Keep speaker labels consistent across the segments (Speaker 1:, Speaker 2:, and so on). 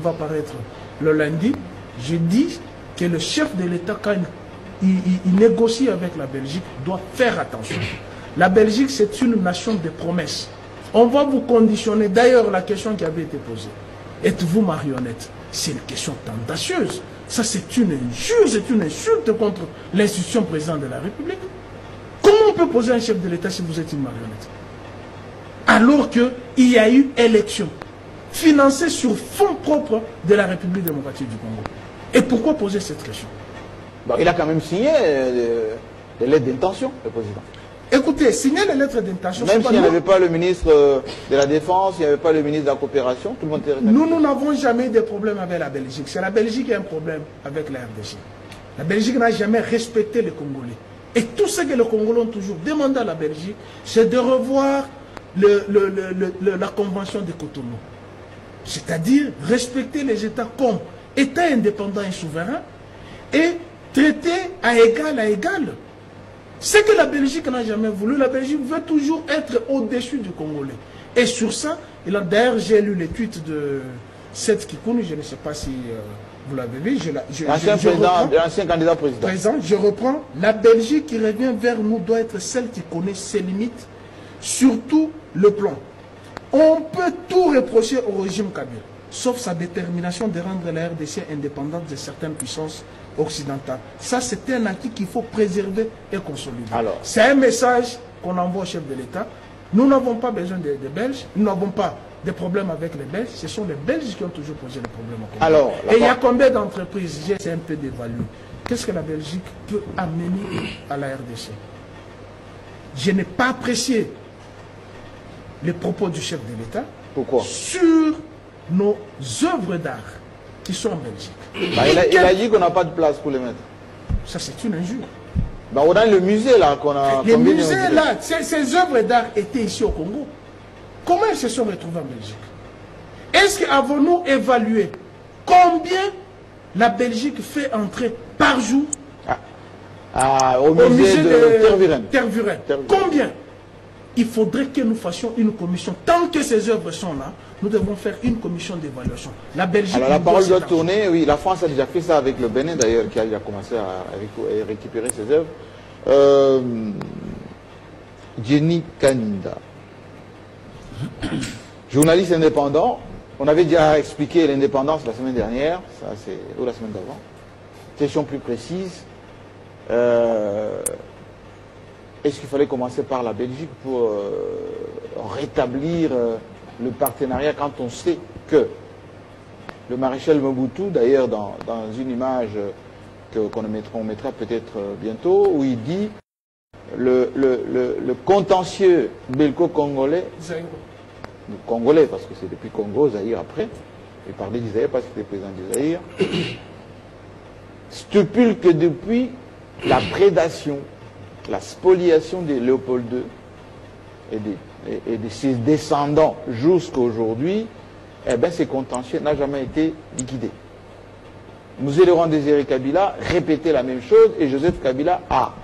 Speaker 1: va paraître le lundi, je dis que le chef de l'État, quand il, négocie avec la Belgique, doit faire attention. La Belgique, c'est une nation de promesses. On va vous conditionner. D'ailleurs, la question qui avait été posée, êtes-vous marionnette? C'est une question tendacieuse. Ça, c'est une injure, c'est une insulte contre l'institution présidente de la République. Comment on peut poser un chef de l'État si vous êtes une marionnette? Alors qu'il y a eu élection, financée sur fonds propres de la République démocratique du Congo. Et pourquoi poser cette question?
Speaker 2: Il a quand même signé euh, des lettres d'intention, le président.
Speaker 1: Écoutez, signer les lettres d'intention.
Speaker 2: Même s'il n'y avait pas le ministre euh, de la Défense, il n'y avait pas le ministre de la Coopération, tout le monde était
Speaker 1: Nous, nous n'avons jamais eu de problème avec la Belgique. C'est la Belgique qui a un problème avec la RDC. La Belgique n'a jamais respecté les Congolais. Et tout ce que les Congolais ont toujours demandé à la Belgique, c'est de revoir la convention de Cotonou. C'est-à-dire respecter les États comme États indépendants et souverains et traiter à égal à égal. Ce que la Belgique n'a jamais voulu, la Belgique veut toujours être au-dessus du Congolais. Et sur ça, d'ailleurs, j'ai lu les tweets de Seth Kikouni, je ne sais pas si euh, vous l'avez vu.
Speaker 2: L'ancien candidat président.
Speaker 1: Présent, je reprends. La Belgique qui revient vers nous doit être celle qui connaît ses limites, surtout le plan. On peut tout reprocher au régime Kabila, sauf sa détermination de rendre la RDC indépendante de certaines puissances occidentale. Ça, c'est un acquis qu'il faut préserver et consolider. C'est un message qu'on envoie au chef de l'État. Nous n'avons pas besoin des, Belges, nous n'avons pas de problèmes avec les Belges, ce sont les Belges qui ont toujours posé les problèmes.
Speaker 2: Alors,
Speaker 1: et il y a combien d'entreprises, j'ai un peu dévalué, qu'est-ce que la Belgique peut amener à la RDC Je n'ai pas apprécié les propos du chef de l'État sur nos œuvres d'art qui sont en Belgique.
Speaker 2: Bah, il, a, dit qu'on n'a pas de place pour les mettre.
Speaker 1: Ça, c'est une injure.
Speaker 2: Bah, on a le musée là qu'on a.
Speaker 1: Les musées là, ces, œuvres d'art étaient ici au Congo. Comment elles se sont retrouvées en Belgique? Est-ce qu'avons-nous évalué combien la Belgique fait entrer par jour
Speaker 2: ah. Ah, au, musée de,
Speaker 1: Tervuren Combien? Il faudrait que nous fassions une commission. Tant que ces œuvres sont là, nous devons faire une commission d'évaluation. La Belgique...
Speaker 2: Alors la parole doit tourner, oui, la France a déjà fait ça avec le Bénin d'ailleurs, qui a déjà commencé à, récupérer ses œuvres. Euh, Jenny Kaninda, journaliste indépendant, on avait déjà expliqué l'indépendance la semaine dernière, ça c'est ou la semaine d'avant. Question plus précise. Euh, est-ce qu'il fallait commencer par la Belgique pour euh, rétablir euh, le partenariat quand on sait que le maréchal Mobutu, d'ailleurs dans, une image qu'on mettra, peut-être euh, bientôt, où il dit le, le, contentieux belco-congolais, congolais parce que c'est depuis Congo, Zahir après, il parlait d'Isaïr parce qu'il était président d'Isaïr, stipule que depuis la prédation la spoliation de Léopold II et de, ses descendants jusqu'à aujourd'hui, eh bien, ces contentieux n'a jamais été liquidé. Nous aiderons Désiré Kabila répéter la même chose et Joseph Kabila a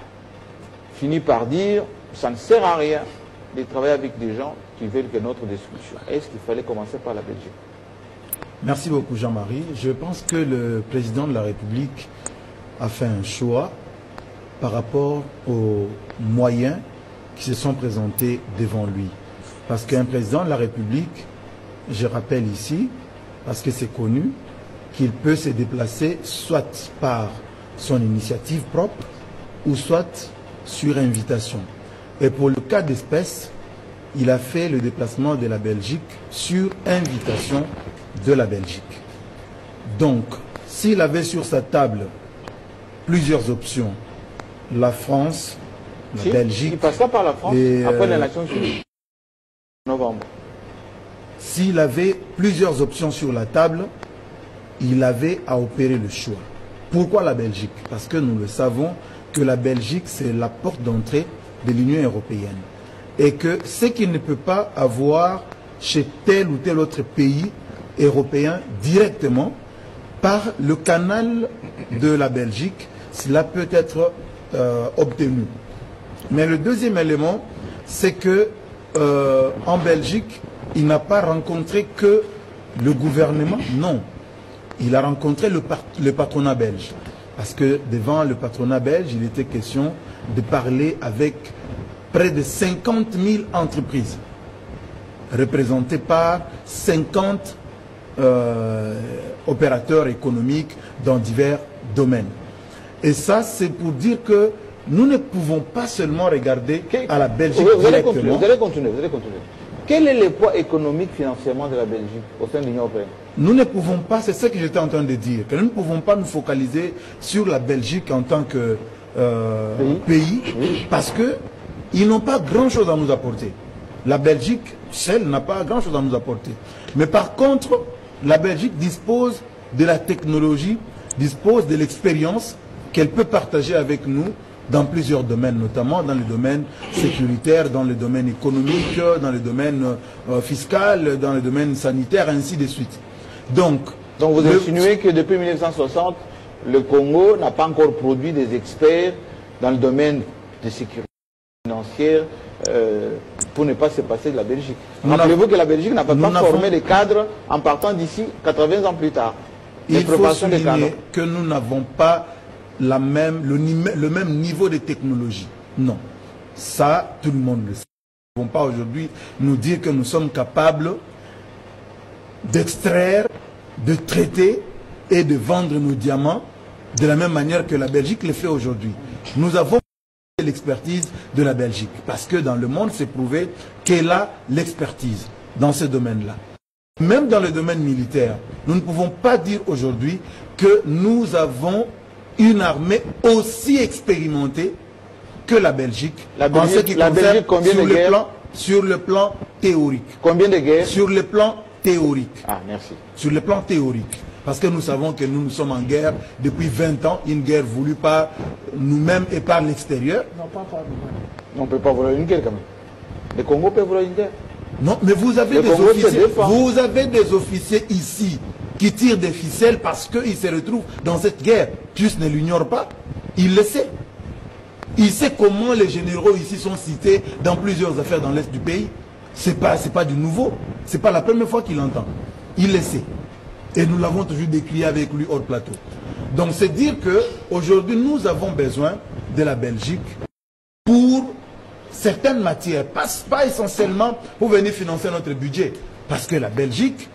Speaker 2: fini par dire ça ne sert à rien de travailler avec des gens qui veulent que notre destruction. Est-ce qu'il fallait commencer par la Belgique?
Speaker 3: Merci beaucoup Jean-Marie. Je pense que le président de la République a fait un choix par rapport aux moyens qui se sont présentés devant lui. Parce qu'un président de la République, je rappelle ici, parce que c'est connu, qu'il peut se déplacer soit par son initiative propre ou soit sur invitation. Et pour le cas d'espèce, il a fait le déplacement de la Belgique sur invitation de la Belgique. Donc, s'il avait sur sa table plusieurs options la France, la Belgique.
Speaker 2: Il passe pas par la France après euh, l'élection novembre.
Speaker 3: S'il avait plusieurs options sur la table, il avait à opérer le choix. Pourquoi la Belgique? Parce que nous le savons que la Belgique, c'est la porte d'entrée de l'Union européenne. Et que ce qu'il ne peut pas avoir chez tel ou tel autre pays européen directement, par le canal de la Belgique, cela peut être euh, obtenu. Mais le deuxième élément, c'est que euh, en Belgique, il n'a pas rencontré que le gouvernement, non. il a rencontré le, le patronat belge. Parce que devant le patronat belge, il était question de parler avec près de 50 000 entreprises représentées par 50 euh, opérateurs économiques dans divers domaines. Et ça, c'est pour dire que nous ne pouvons pas seulement regarder à la Belgique
Speaker 2: vous, allez
Speaker 3: directement.
Speaker 2: continuer, vous allez continuer, vous allez continuer. Quel est le poids économique financièrement de la Belgique au sein de l'Union européenne
Speaker 3: Nous ne pouvons pas, c'est ce que j'étais en train de dire, que nous ne pouvons pas nous focaliser sur la Belgique en tant que euh, pays, parce que ils n'ont pas grand-chose à nous apporter. La Belgique, seule, n'a pas grand-chose à nous apporter. Mais par contre, la Belgique dispose de la technologie, dispose de l'expérience qu'elle peut partager avec nous dans plusieurs domaines, notamment dans le domaine sécuritaire, dans le domaine économique, dans le domaine euh, fiscal, dans le domaine sanitaire, ainsi de suite. Donc,
Speaker 2: Donc vous
Speaker 3: le-
Speaker 2: insinuez que depuis 1960, le Congo n'a pas encore produit des experts dans le domaine de sécurité financière euh, pour ne pas se passer de la Belgique. Rappelez-vous que la Belgique n'a pas, pas formé des cadres en partant d'ici 80 ans plus tard.
Speaker 3: Il faut
Speaker 2: préparations des cadres.
Speaker 3: souligner que nous n'avons pas la même, le, le même niveau de technologie. Non. Ça, tout le monde le sait. Nous ne pouvons pas aujourd'hui nous dire que nous sommes capables d'extraire, de traiter et de vendre nos diamants de la même manière que la Belgique le fait aujourd'hui. Nous avons l'expertise de la Belgique parce que dans le monde, c'est prouvé qu'elle a l'expertise dans ce domaine-là. Même dans le domaine militaire, nous ne pouvons pas dire aujourd'hui que nous avons une armée aussi expérimentée que la Belgique,
Speaker 2: La
Speaker 3: en
Speaker 2: Belgique-
Speaker 3: ce qui
Speaker 2: la
Speaker 3: concerne
Speaker 2: Belgique, combien
Speaker 3: sur,
Speaker 2: de
Speaker 3: le
Speaker 2: guerres
Speaker 3: plan, sur le plan théorique.
Speaker 2: Combien de guerres
Speaker 3: Sur le plan théorique.
Speaker 2: Ah, merci.
Speaker 3: Sur le plan théorique. Parce que nous savons que nous, nous sommes en guerre depuis 20 ans, une guerre voulue par nous-mêmes et par l'extérieur.
Speaker 1: Non, pas par nous-mêmes.
Speaker 2: On ne peut pas vouloir une guerre quand même. Le Congo peut vouloir une guerre.
Speaker 3: Non, mais vous avez,
Speaker 2: Le
Speaker 3: des
Speaker 2: Congo
Speaker 3: officiers, vous avez des officiers ici qui tirent des ficelles parce qu'ils se retrouvent dans cette guerre. Plus ne l'ignore pas. Il le sait. Il sait comment les généraux ici sont cités dans plusieurs affaires dans l'Est du pays. Ce n'est pas, pas du nouveau. Ce n'est pas la première fois qu'il entend. Il le sait. Et nous l'avons toujours décrié avec lui hors plateau. Donc c'est dire que aujourd'hui nous avons besoin de la Belgique pour certaines matières, pas essentiellement pour venir financer notre budget. Parce que la Belgique,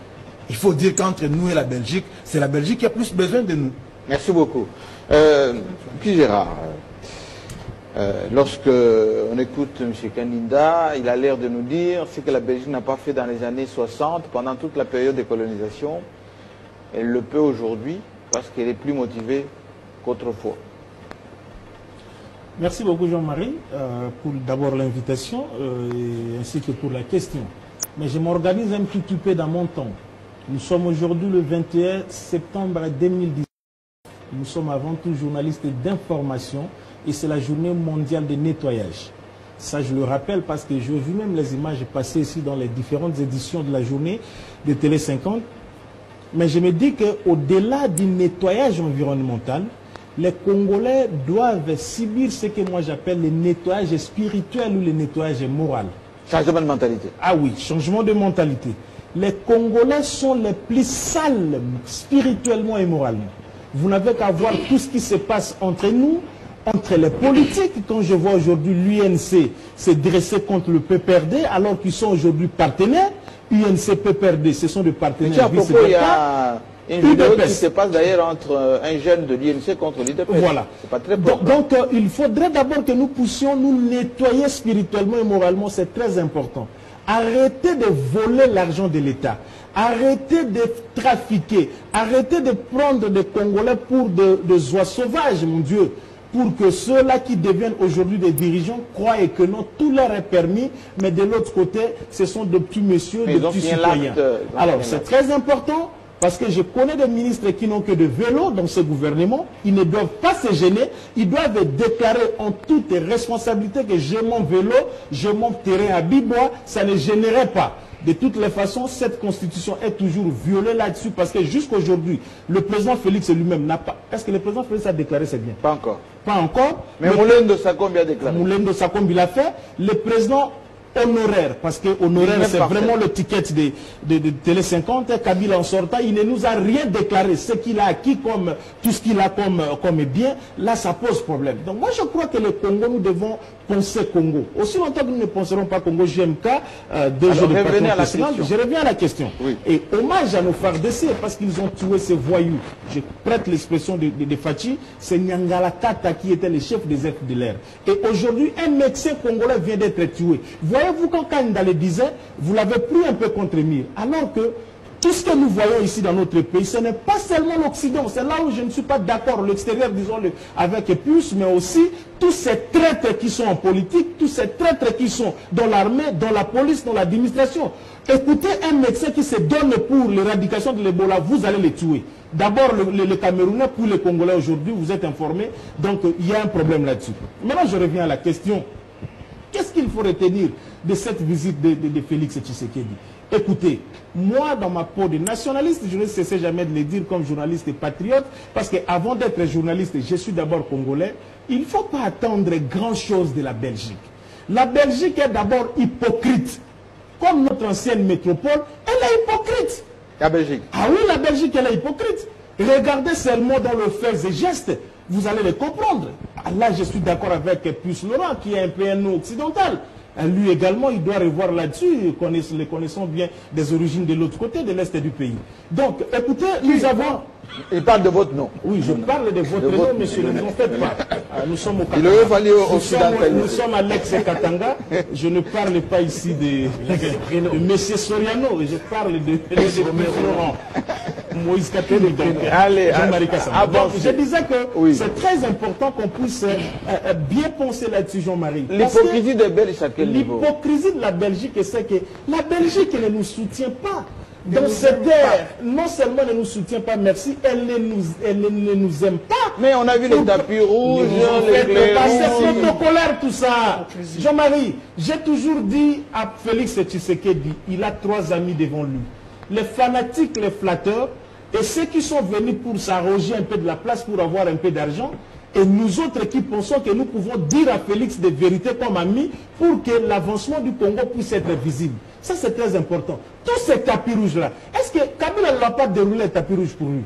Speaker 3: il faut dire qu'entre nous et la Belgique, c'est la Belgique qui a plus besoin de nous.
Speaker 2: Merci beaucoup. Euh, puis Gérard, euh, lorsque on écoute M. Kaninda, il a l'air de nous dire ce que la Belgique n'a pas fait dans les années 60, pendant toute la période de colonisation, elle le peut aujourd'hui parce qu'elle est plus motivée qu'autrefois.
Speaker 4: Merci beaucoup Jean-Marie euh, pour d'abord l'invitation euh, et ainsi que pour la question. Mais je m'organise un petit peu dans mon temps. Nous sommes aujourd'hui le 21 septembre 2010. Nous sommes avant tout journalistes d'information et c'est la journée mondiale de nettoyage. Ça, je le rappelle parce que j'ai vu même les images passées ici dans les différentes éditions de la journée de Télé 50. Mais je me dis qu'au-delà du nettoyage environnemental, les Congolais doivent subir ce que moi j'appelle le nettoyage spirituel ou le nettoyage moral.
Speaker 2: Changement de mentalité.
Speaker 4: Ah oui, changement de mentalité. Les Congolais sont les plus sales spirituellement et moralement. Vous n'avez qu'à voir tout ce qui se passe entre nous, entre les politiques. Quand je vois aujourd'hui l'UNC se dresser contre le PPRD alors qu'ils sont aujourd'hui partenaires, UNC, PPRD, ce sont des partenaires vice-versa.
Speaker 2: a une vidéo qui se passe d'ailleurs entre un jeune de l'INC contre l'IDPS.
Speaker 4: Voilà.
Speaker 2: C'est pas très
Speaker 4: Donc,
Speaker 2: propre.
Speaker 4: donc, euh, il faudrait d'abord que nous puissions nous nettoyer spirituellement et moralement, c'est très important. Arrêtez de voler l'argent de l'État. Arrêtez de trafiquer. Arrêtez de prendre des Congolais pour de- des oies sauvages, mon Dieu. Pour que ceux-là qui deviennent aujourd'hui des dirigeants croient que non, tout leur est permis, mais de l'autre côté, ce sont de petits messieurs,
Speaker 2: Mais
Speaker 4: de petits citoyens.
Speaker 2: euh,
Speaker 4: Alors, c'est très important parce que je connais des ministres qui n'ont que de vélos dans ce gouvernement. Ils ne doivent pas se gêner. Ils doivent déclarer en toute responsabilité que j'ai mon vélo, j'ai mon terrain à Bibois. Ça ne gênerait pas. De toutes les façons, cette constitution est toujours violée là-dessus parce que jusqu'aujourd'hui, le président Félix lui-même n'a pas. Est-ce que le président Félix a déclaré c'est bien
Speaker 2: Pas encore.
Speaker 4: Pas encore.
Speaker 2: Mais
Speaker 4: Le-
Speaker 2: Moulin de Sakombi a déclaré.
Speaker 4: Moulin de Sakombi l'a fait. Le président honoraire, parce que honoraire, c'est vraiment le ticket de, de, de Télé 50. Kabila en sortant, il ne nous a rien déclaré. Ce qu'il a acquis comme, tout ce qu'il a comme, comme bien, là, ça pose problème. Donc moi, je crois que le Congo, nous devons penser Congo. Aussi longtemps que nous ne penserons pas Congo, JMK, euh,
Speaker 2: Alors,
Speaker 4: de
Speaker 2: à la question.
Speaker 4: je reviens à la question.
Speaker 2: Oui.
Speaker 4: Et hommage à nos FARDC parce qu'ils ont tué ces voyous. Je prête l'expression de, de, de Fachi, c'est Nyangala Kata qui était le chef des FDLR. Et aujourd'hui, un médecin congolais vient d'être tué. Voyez-vous quand Kanda le disait, vous l'avez pris un peu contre mire. Alors que tout ce que nous voyons ici dans notre pays, ce n'est pas seulement l'Occident. C'est là où je ne suis pas d'accord, l'extérieur, disons-le, avec plus, mais aussi tous ces traîtres qui sont en politique, tous ces traîtres qui sont dans l'armée, dans la police, dans l'administration. Écoutez un médecin qui se donne pour l'éradication de l'Ebola, vous allez le tuer. D'abord, le, le- le Camerounais, pour les Congolais aujourd'hui, vous êtes informés, donc il y a un problème là-dessus. Maintenant, je reviens à la question. Qu'est-ce qu'il faut retenir? De cette visite de, de- de Félix Tshisekedi Écoutez, moi, dans ma peau de nationaliste, je ne cessais jamais de le dire comme journaliste et patriote, parce qu'avant d'être journaliste, je suis d'abord congolais, il ne faut pas attendre grand-chose de la Belgique. La Belgique est d'abord hypocrite. Comme notre ancienne métropole, elle est hypocrite.
Speaker 2: La Belgique.
Speaker 4: Ah oui, la Belgique, elle est hypocrite. Regardez seulement dans le faits et gestes, vous allez les comprendre. Ah, Là, je suis d'accord avec Puce Laurent, qui est un PNO occidental. Lui également, il doit revoir là-dessus, connaissons- le connaissons bien des origines de l'autre côté, de l'Est du pays. Donc, écoutez, nous avons...
Speaker 2: Il parle de votre nom.
Speaker 4: Oui, je parle de votre
Speaker 2: De
Speaker 4: nom, monsieur, ne vous en faites pas. Ah, Nous sommes au
Speaker 2: Il aurait fallu
Speaker 4: nous sommes, nous sommes à l'ex-Katanga. Je ne parle pas ici de, de, de M. Soriano, je parle de, de, Florent. Moïse Kateni,
Speaker 2: Allez,
Speaker 4: Jean-Marie
Speaker 2: a-
Speaker 4: Kassama. Donc,
Speaker 2: avancez.
Speaker 4: je disais que
Speaker 2: Oui.
Speaker 4: c'est très important qu'on puisse euh, euh, bien penser là-dessus, Jean-Marie.
Speaker 2: L'hypocrisie des Belges à quel niveau
Speaker 4: L'hypocrisie de la Belgique, c'est que la Belgique ne nous soutient pas. Dans cette ère, non seulement ne nous soutient pas, merci, elle ne nous, elle ne ne nous aime pas.
Speaker 2: Mais on a vu les tapis rouges,
Speaker 4: Ne
Speaker 2: les
Speaker 4: C'est protocolaire tout ça. Jean-Marie, j'ai toujours dit à Félix Tshisekedi, il a trois amis devant lui. Les fanatiques, les flatteurs, et ceux qui sont venus pour s'arroger un peu de la place, pour avoir un peu d'argent, et nous autres qui pensons que nous pouvons dire à Félix des vérités comme amis pour que l'avancement du Congo puisse être visible. Ça, c'est très important. Tous ces tapis rouges-là, est-ce que Kabila ne l'a pas déroulé un tapis rouge pour lui?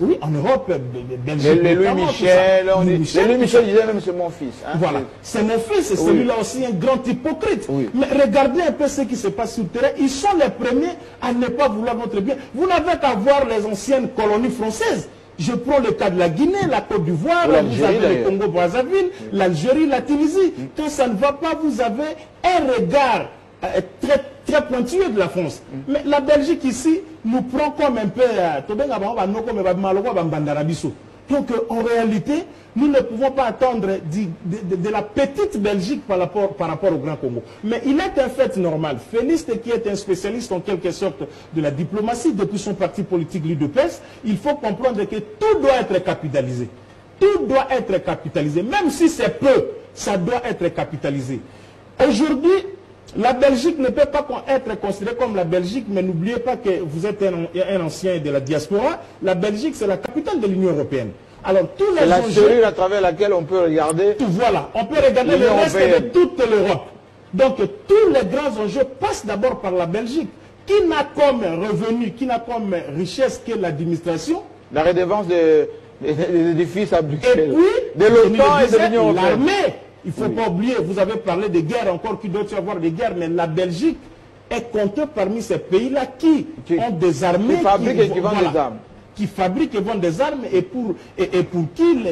Speaker 4: Oui, en Europe, euh, Belgique.
Speaker 2: Les, les Louis
Speaker 4: notamment, tout
Speaker 2: Michel,
Speaker 4: ça.
Speaker 2: on
Speaker 4: Louis
Speaker 2: dit,
Speaker 4: Michel,
Speaker 2: les Louis
Speaker 4: tout
Speaker 2: Michel
Speaker 4: ça.
Speaker 2: disait même c'est mon fils. hein.
Speaker 4: Voilà, c'est mon fils, et celui-là aussi un grand hypocrite.
Speaker 2: Oui.
Speaker 4: Mais regardez un peu ce qui se passe sur le terrain. Ils sont les premiers à ne pas vouloir notre bien. Vous n'avez qu'à voir les anciennes colonies françaises. Je prends le cas de la Guinée, la Côte d'Ivoire, vous avez le. Congo-Brazzaville, l'Algérie, la Tunisie. Quand ça ne va pas, vous avez un regard euh, très, très pointilleux de la France. Mais la Belgique ici nous prend comme un peu... euh. Donc euh, en réalité, nous ne pouvons pas attendre de, de- de la petite Belgique par rapport, par rapport au Grand Congo. Mais il est un fait normal. Félix, qui est un spécialiste en quelque sorte de la diplomatie depuis son parti politique l'UDPS, il faut comprendre que tout doit être capitalisé. Tout doit être capitalisé. Même si c'est peu, ça doit être capitalisé. Aujourd'hui, la Belgique ne peut pas être considérée comme la Belgique, mais n'oubliez pas que vous êtes un, un ancien de la diaspora. La Belgique, c'est la capitale de l'Union européenne. Alors, tous les
Speaker 2: la serrure à travers laquelle on peut regarder.
Speaker 4: tout, voilà, on peut regarder le reste de toute l'Europe. Donc, tous les grands enjeux passent d'abord par la Belgique, qui n'a comme revenu, qui n'a comme richesse que l'administration,
Speaker 2: La redevance de, des édifices à
Speaker 4: Et
Speaker 2: Bruxelles.
Speaker 4: puis,
Speaker 2: de l'OTAN et de l'Union européenne.
Speaker 4: l'armée. Il ne faut pas oublier, vous avez parlé de guerre encore, qu'il doit y avoir des guerres, mais la Belgique est comptée parmi ces pays-là qui,
Speaker 2: Qui-
Speaker 4: ont des armées.
Speaker 2: qui fabriquent et qui vendent
Speaker 4: voilà,
Speaker 2: des armes.
Speaker 4: Qui fabriquent et vendent des armes et pour, et, et pour qui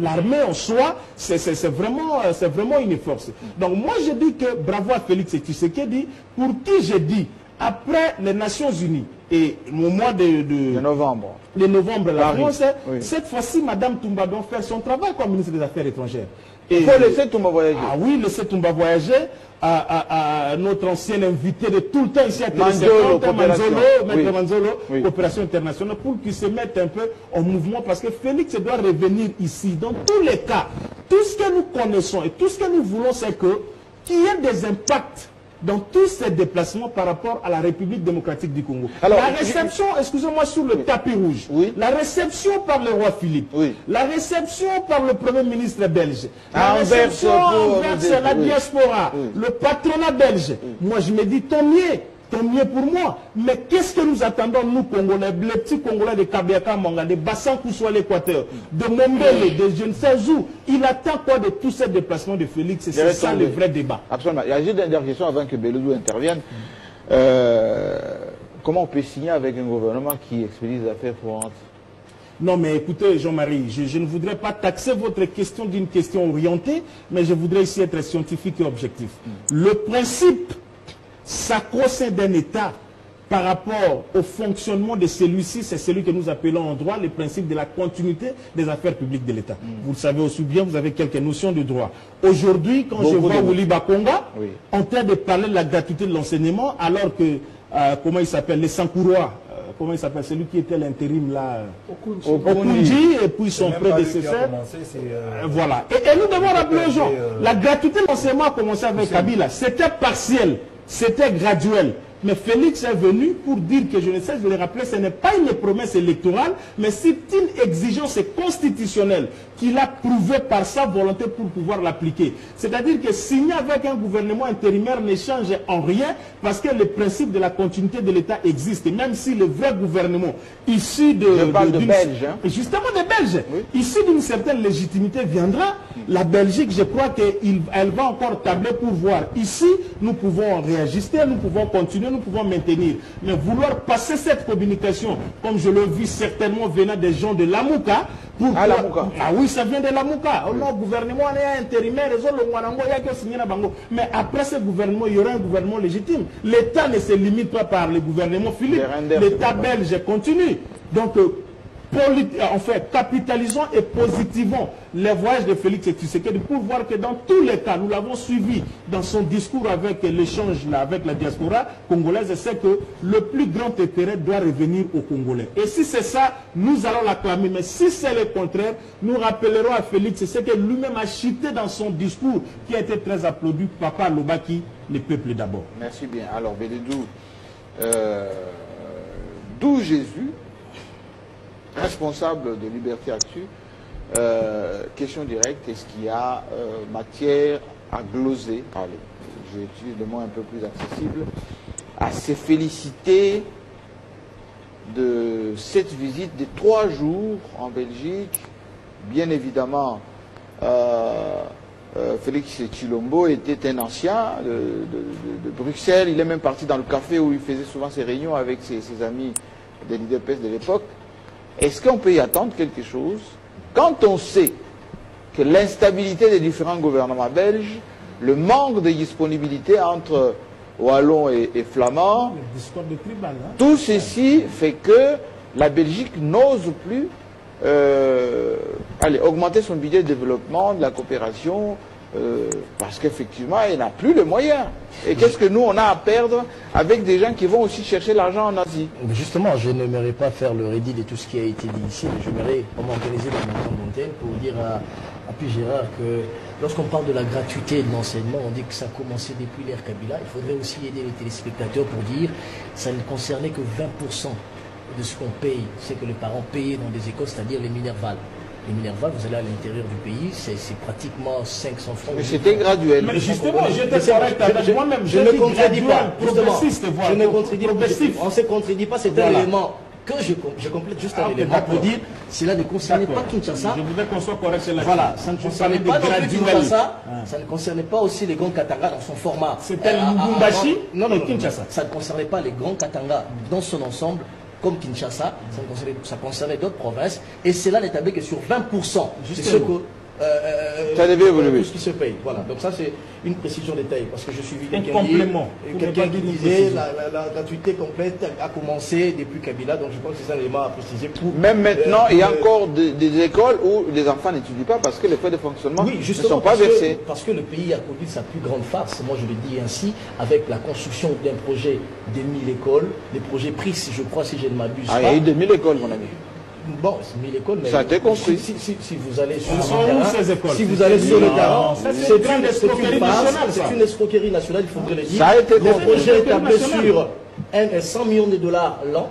Speaker 4: l'armée en soi, c'est vraiment, euh, vraiment une force. Donc moi je dis que bravo à Félix Tshisekedi, pour qui je dis, après les Nations Unies et au mois de- de
Speaker 2: De novembre.
Speaker 4: novembre, la France,
Speaker 2: oui.
Speaker 4: cette fois-ci, Madame Toumba doit faire son travail comme ministre des Affaires étrangères.
Speaker 2: Il faut laisser monde voyager.
Speaker 4: Ah oui, laisser Toumba voyager. À, à- à notre ancien invité de tout le temps ici à
Speaker 2: Manzolo,
Speaker 4: 50,
Speaker 2: coopération.
Speaker 4: Manzolo,
Speaker 2: Oui.
Speaker 4: Manzolo,
Speaker 2: Oui.
Speaker 4: coopération internationale, pour qu'il se mette un peu en mouvement, parce que Félix doit revenir ici. Dans tous les cas, tout ce que nous connaissons et tout ce que nous voulons, c'est que qu'il y ait des impacts dans tous ses déplacements par rapport à la République démocratique du Congo.
Speaker 2: Alors,
Speaker 4: la réception, excusez-moi, sur le tapis rouge,
Speaker 2: Oui.
Speaker 4: la réception par le roi Philippe,
Speaker 2: Oui.
Speaker 4: la réception par le Premier ministre belge, la réception envers la diaspora,
Speaker 2: Oui.
Speaker 4: le patronat belge. Moi, je me dis, tant mieux, tant mieux pour moi. Mais qu'est-ce que nous attendons, nous, Congolais, les petits Congolais de Kabiaka Manga, de Bassan Koussou à l'équateur, de Mombele, de je ne sais où Il attend quoi de tous ces déplacements de Félix? Et c'est ça le vrai débat.
Speaker 2: Absolument. Il y a juste une dernière question avant que Beloudou intervienne. Euh, comment on peut signer avec un gouvernement qui expédie des affaires courantes?
Speaker 4: Non, mais écoutez, Jean-Marie, je, je ne voudrais pas taxer votre question d'une question orientée, mais je voudrais ici être scientifique et objectif. Le principe sacro-saint d'un État par rapport au fonctionnement de celui-ci, c'est celui que nous appelons en droit le principe de la continuité des affaires publiques de l'État. Vous le savez aussi bien, vous avez quelques notions de droit. Aujourd'hui, quand je vois Willy Bakonga
Speaker 2: Oui.
Speaker 4: en train de parler de la gratuité de l'enseignement, alors que, euh, comment il s'appelle, les Sankourois, euh, comment il s'appelle, celui qui était l'intérim là, Okunji, et puis son prédécesseur. Euh, Voilà. Et, et nous devons rappeler aux gens, la gratuité de l'enseignement a commencé avec Kabila. C'était partiel, c'était graduel. Mais Félix est venu pour dire que, je ne sais, je le rappeler, ce n'est pas une promesse électorale, mais c'est une exigence constitutionnelle qu'il a prouvée par sa volonté pour pouvoir l'appliquer. C'est-à-dire que signer avec un gouvernement intérimaire ne change en rien parce que le principe de la continuité de l'État existe. Et même si le vrai gouvernement issu de...
Speaker 2: Je parle de Belges, hein.
Speaker 4: justement des Belges. Ici, d'une certaine légitimité viendra. La Belgique, je crois qu'elle va encore tabler pour voir. Ici, nous pouvons réajuster, nous pouvons continuer, nous pouvons maintenir. Mais vouloir passer cette communication, comme je le vis certainement venant des gens de Lamouka, pour
Speaker 2: Ah, Lamouka.
Speaker 4: ah oui, ça vient de Lamouka. Oh non, gouvernement on intérimaire, autres, le il y a la bango. Mais après ce gouvernement, il y aura un gouvernement légitime. L'État ne se limite pas par le gouvernement Philippe. L'État belge continue. Donc, euh, en fait, capitalisons et positivons les voyages de Félix Tshisekedi pour voir que dans tous les cas, nous l'avons suivi dans son discours avec l'échange avec la diaspora congolaise, c'est que le plus grand intérêt doit revenir aux Congolais. Et si c'est ça, nous allons l'acclamer. Mais si c'est le contraire, nous rappellerons à Félix, c'est que lui-même a chuté dans son discours qui a été très applaudi, Papa Lobaki, le peuple d'abord.
Speaker 2: Merci bien. Alors, Bélédou, euh, d'où Jésus, responsable de Liberté Actu, euh, question directe, est-ce qu'il y a euh, matière à gloser, allez, j'utilise le mot un peu plus accessible, à se féliciter de cette visite de trois jours en Belgique. Bien évidemment, euh, Félix Chilombo était un ancien de, de- de- de Bruxelles. Il est même parti dans le café où il faisait souvent ses réunions avec ses, amis de l'IDPS de l'époque. Est-ce qu'on peut y attendre quelque chose quand on sait que l'instabilité des différents gouvernements belges, le manque de disponibilité entre Wallons et, et Flamands,
Speaker 4: tribal, hein.
Speaker 2: tout ceci fait que la Belgique n'ose plus euh, allez, augmenter son budget de développement, de la coopération, euh, parce qu'effectivement, elle n'a plus les moyens. Et qu'est-ce que nous, on a à perdre avec des gens qui vont aussi chercher l'argent en Asie
Speaker 5: Justement, je n'aimerais pas faire le rédit de tout ce qui a été dit ici, mais j'aimerais m'organiser dans mon montagne pour dire à, à Gérard que lorsqu'on parle de la gratuité de l'enseignement, on dit que ça a commencé depuis l'ère Kabila. Il faudrait aussi aider les téléspectateurs pour dire que ça ne concernait que 20% de ce qu'on paye, c'est que les parents payaient dans des écoles, c'est-à-dire les minervales. Les minervales, vous allez à l'intérieur du pays, c'est pratiquement 500 francs.
Speaker 2: Mais c'était graduel.
Speaker 4: Mais justement, j'étais correct
Speaker 5: je-
Speaker 4: avec
Speaker 5: je-
Speaker 4: moi-même.
Speaker 5: Je ne contredis pas.
Speaker 4: progressiste, voilà.
Speaker 5: Je ne contredis pas.
Speaker 4: Progressif.
Speaker 5: On ne se contredit pas. C'est un
Speaker 4: Voilà.
Speaker 5: élément que je, com- je complète juste un
Speaker 4: Ah,
Speaker 5: élément pour dire cela ne concernait pas. Kinshasa.
Speaker 4: Je voudrais qu'on soit correct sur la
Speaker 5: Voilà, ça ne concernait pas. Kinshasa,
Speaker 4: Ah.
Speaker 5: ça ne concernait pas aussi les grands Katanga dans son format.
Speaker 4: C'était
Speaker 5: Euh,
Speaker 4: Lubumbashi
Speaker 5: ah, non, non, non,
Speaker 4: Kinshasa.
Speaker 5: Ça ne concernait pas les grands Katanga dans son ensemble, comme Kinshasa, ça, concernait, ça concernait d'autres provinces, et cela n'établit que sur 20%. C'est ce que. Euh, euh,
Speaker 2: évoluer.
Speaker 5: Tout ce qui se paye. Voilà. Donc ça c'est une précision détaillée parce que je suis
Speaker 4: Un
Speaker 5: quelqu'un
Speaker 4: complément.
Speaker 5: qui- quelqu'un
Speaker 4: pas
Speaker 5: qui disait la, la- la gratuité complète a commencé depuis Kabila. Donc je pense que c'est un élément à préciser pour.
Speaker 2: Même maintenant, il y a
Speaker 5: euh,
Speaker 2: encore des, des écoles où les enfants n'étudient pas parce que les frais de fonctionnement
Speaker 5: Oui,
Speaker 2: ne sont pas versés.
Speaker 5: parce que le pays a connu sa plus grande farce, moi je le dis ainsi, avec la construction d'un projet des 1000 écoles, les projets PRIS, je crois, si je ne m'abuse
Speaker 2: Ah, il y a
Speaker 5: pas.
Speaker 2: eu 2000 écoles, mon ami.
Speaker 5: Bon, c'est 1000 écoles, mais
Speaker 2: Ça a été construit.
Speaker 5: Si, si- si vous allez sur
Speaker 4: Elles
Speaker 5: le terrain, si vous allez sur le terrain,
Speaker 4: c'est une
Speaker 5: une, c'est une
Speaker 4: escroquerie
Speaker 5: farce,
Speaker 4: nationale, ça.
Speaker 5: c'est une escroquerie nationale, il faudrait le dire.
Speaker 2: Ça a été
Speaker 5: Le projet est sur un- un 100 millions de dollars l'an